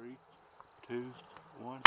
Three, two, one.